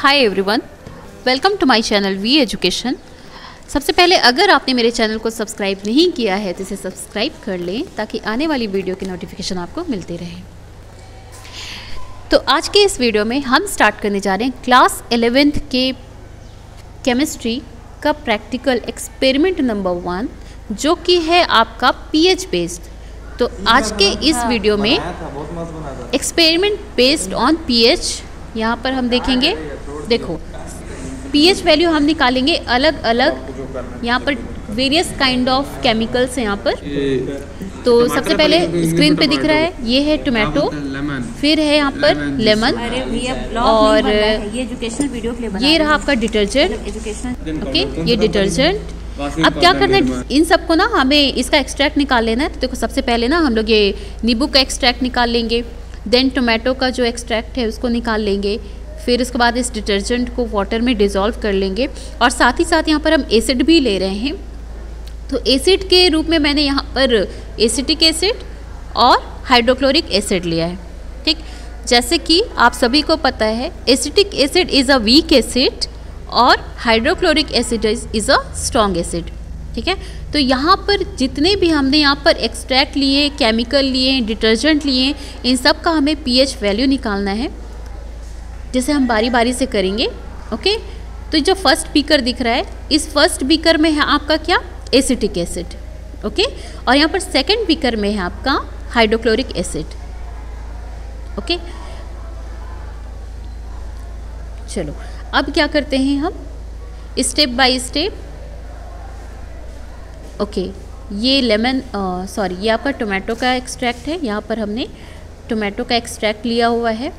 Hi everyone welcome to my channel V education सबसे पहले अगर आपने मेरे चैनल को सब्सक्राइब नहीं किया है तो इसे सब्सक्राइब कर लें ताकि आने वाली वीडियो की नोटिफिकेशन आपको मिलती रहे। तो आज के इस वीडियो में हम स्टार्ट करने जा रहे हैं क्लास एलेवेंथ के केमिस्ट्री का प्रैक्टिकल एक्सपेरिमेंट नंबर वन जो कि है आपका पीएच बेस्ड तो आज के इस वीडियो में एक्सपेरिमेंट बेस्ड ऑन पीएच यहाँ पर हम देखेंगे। देखो पीएच वैल्यू हम निकालेंगे अलग अलग यहाँ पर वेरियस काइंड ऑफ़ केमिकल्स हैं यहाँ पर। तो सबसे पहले स्क्रीन पे दिख रहा है ये है टोमेटो फिर है यहाँ पर लेमन और ये एजुकेशनल वीडियो के लिए ये रहा आपका डिटर्जेंट एजुकेशनल ओके ये डिटर्जेंट अब क्या करना है? इन सबको ना हमें इसका एक्सट्रैक्ट निकाल लेना है तो देखो सबसे पहले ना हम लोग ये नींबू का एक्सट्रैक्ट निकाल लेंगे देन टोमेटो का जो एक्सट्रैक्ट है उसको निकाल लेंगे फिर उसके बाद इस डिटर्जेंट को वाटर में डिज़ोल्व कर लेंगे और साथ ही साथ यहाँ पर हम एसिड भी ले रहे हैं। तो एसिड के रूप में मैंने यहाँ पर एसिटिक एसिड और हाइड्रोक्लोरिक एसिड लिया है, ठीक? जैसे कि आप सभी को पता है, acetic acid is a weak acid और hydrochloric acid is a strong acid, ठीक है? तो यहाँ पर जितने भी हमने यहाँ पर एक्सट्रैक्ट लिए, केमिकल लिए, डिटर्जेंट लिए, इन सब का हमें पीएच वैल्यू निकालना है। जिसे हम बारी बारी से करेंगे ओके तो जो फ़र्स्ट बीकर दिख रहा है, इस फ़र्स्ट बीकर में है आपका क्या? एसिटिक एसिड ओके और यहाँ पर सेकेंड बीकर में है आपका हाइड्रोक्लोरिक एसिड ओके चलो, अब क्या करते हैं हम? स्टेप बाय स्टेप ओके ये लेमन सॉरी ये आपका टोमेटो का एक्सट्रैक्ट है। यहाँ पर हमने टोमेटो का एक्सट्रैक्ट लिया हुआ है।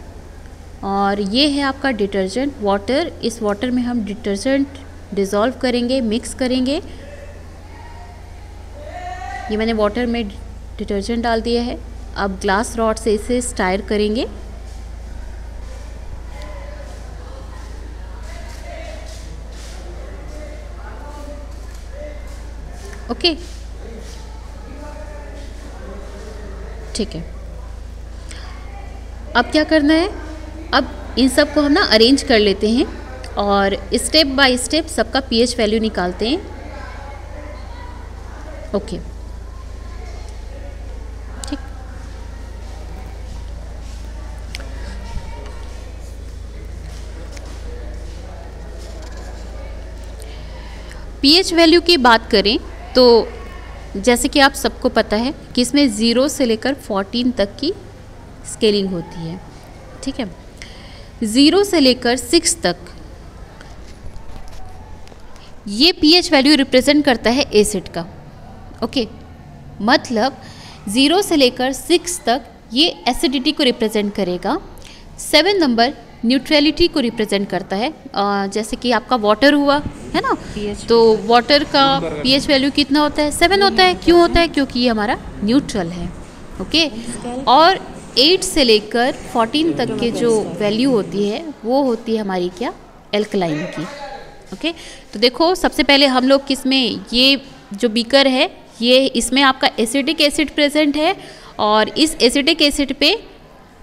और ये है आपका डिटर्जेंट वाटर। इस वाटर में हम डिटर्जेंट डिज़ोल्व करेंगे, मिक्स करेंगे। ये मैंने वाटर में डिटर्जेंट डाल दिया है। अब ग्लास रॉड से इसे स्टायर करेंगे। ओके। ठीक है। अब क्या करना है? अब इन सबको हम ना अरेंज कर लेते हैं और स्टेप बाय स्टेप सबका पीएच वैल्यू निकालते हैं। ओके ठीक। पीएच वैल्यू की बात करें तो जैसे कि आप सबको पता है कि इसमें ज़ीरो से लेकर फोर्टीन तक की स्केलिंग होती है। ठीक है? ज़ीरो से लेकर सिक्स तक। ये पीएच वैल्यू रिप्रेजेंट करता है एसिड का। ओके? मतलब ज़ीरो से लेकर सिक्स तक ये एसिडिटी को रिप्रेजेंट करेगा। सेवन नंबर न्यूट्रलिटी को रिप्रेजेंट करता है। आ, जैसे कि आपका वाटर हुआ है ना? तो वाटर का पीएच वैल्यू कितना होता है? सेवन होता है। क्यों होता है? क्योंकि ये हमारा न्यूट्रल है। ओके? और एट से लेकर फोर्टीन तक के जो वैल्यू होती है, वो होती है हमारी क्या? एल्कलाइन की। ओके तो देखो, सबसे पहले हम लोग किसमें ये जो बीकर है, ये इसमें आपका एसिडिक एसिड प्रेजेंट है और इस एसिडिक एसिड पे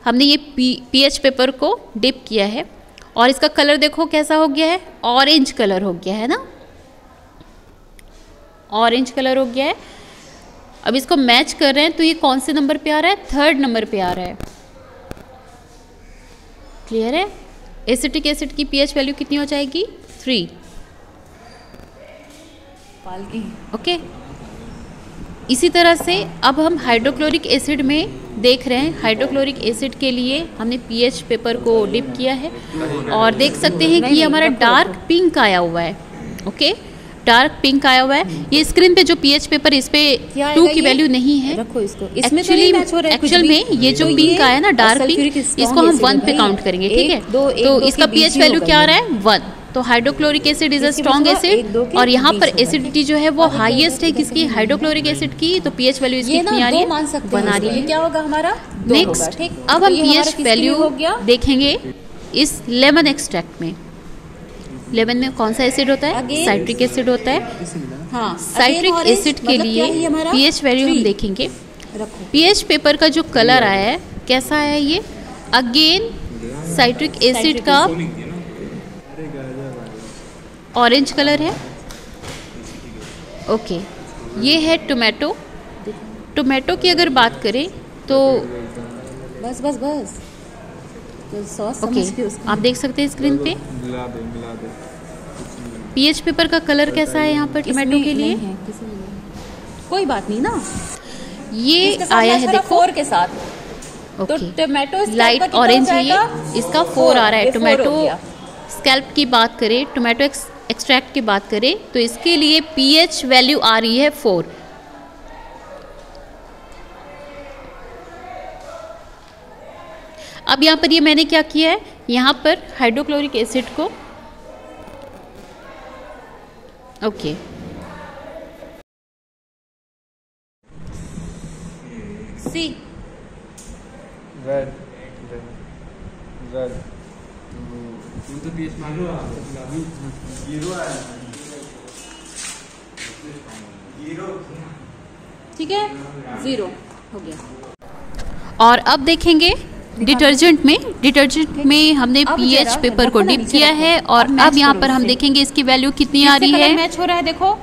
हमने ये पी पीएच पेपर को डिप किया है और इसका कलर देखो कैसा हो गया है? ऑरेंज कलर हो गया है ना? ऑरेंज कलर हो गया है। अब इसको मैच कर रहे हैं तो ये कौन से नंबर पे आ रहा है? थर्ड नंबर पे आ रहा है। क्लियर है? एसिटिक एसिड की पीएच वैल्यू कितनी हो जाएगी? थ्री ओके इसी तरह से अब हम हाइड्रोक्लोरिक एसिड में देख रहे हैं। हाइड्रोक्लोरिक एसिड के लिए हमने पीएच पेपर को डिप किया है। और देख सकते हैं कि ये हमारा डार्क पिंक आया हुआ है। ओके डार्क पिंक आया हुआ है। ये स्क्रीन पे जो पीएच पेपर इस पे टू की वैल्यू नहीं है। रखो इसको। इसमें तो एक्चुअली एक्चुअल में ये जो तो पिंक आया ना डार्क पिंक इसको हम वन पे काउंट करेंगे ठीक है? तो इसका पीएच वैल्यू क्या आ रहा है? वन तो hydrochloric acid is a strong acid और यहाँ पर एसिडिटी जो है वो हाईएस्ट है किसकी? हाइड्रोक्लोरिक एसिड की। तो पीएच वैल्यू इसकी कितनी आ रही है? हैं रही है। क्या होगा हमारा? नेक्स्ट अब तो हम पीएच वैल्यू देखेंगे इस लेमन एक्सट्रैक्ट में। लेमन में कौन सा एसिड होता है? साइट्रिक एसिड होता है। हाँ साइट्रिक एसिड के मतलब लिए पीएच वैल्यू हम देखेंगे। रखो। पीएच पेपर का जो कलर आया है कैसा आया ये? अगेन साइट्रिक एसिड का ऑरेंज कलर है? ओके ये है टोमेटो टोमेटो की अगर बात करें तो बस बस बस। तो सॉस ओके आप देख सकते हैं स्क्रीन पे? मिला दे मिला दे। पीएच पेपर का कलर कैसा है यहाँ पर टोमेटो के लिए। कोई बात नहीं ना। ये आया है देखो। फोर के साथ। तो ओके टोमेटो लाइट ऑरेंज है ये। इसका फोर आ रहा है। हो टोमेटो स्कैल्प की बात करें टोमेटो एक्सट्रैक्ट की बात करें तो इसके लिए पीएच वैल्यू आ रही है फोर अब यहाँ पर ये मैंने क्या किया है? यहाँ पर हाइड्रोक्लोरिक एसिड को ओके सी रेड रेड तो मांगो ज़ीरो है ठीक है? ज़ीरो. हो गया। और अब देखेंगे डिटर्जेंट में डिटर्जेंट में हमने पीएच पेपर को डिप किया है और अब यहाँ पर हम देखेंगे इसकी वैल्यू कितनी आ रही है। मैच हो रहा है देखो।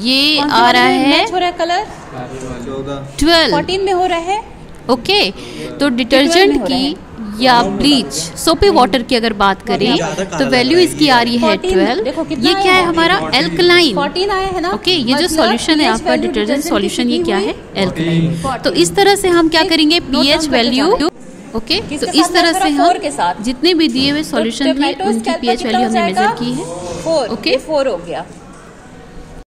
ये आ रहा है मैच रहा कलर ट्वेल्व। 14 में हो रहा है। ओके तो डिटर्जेंट की या ब्लीच सोपी वाटर की अगर बात करें तो वैल्यू इसकी आ रही है 14 ट्वेल्व ये क्या है? हमारा? एल्कलाइन 14 आया है ना? ओके ये जो सॉल्यूशन है आपका डिटर्जेंट सॉल्यूशन ये क्या है? एल्कलाइन तो इस तरह से हम क्या करेंगे? PH value okay okay? तो इस तरह से? हम के साथ। जितने भी दिए हुए सॉल्यूशन थे टोमेटो उनकी पीएच वैल्यू हमने मेजर की है फोर ओके। फोर हो गया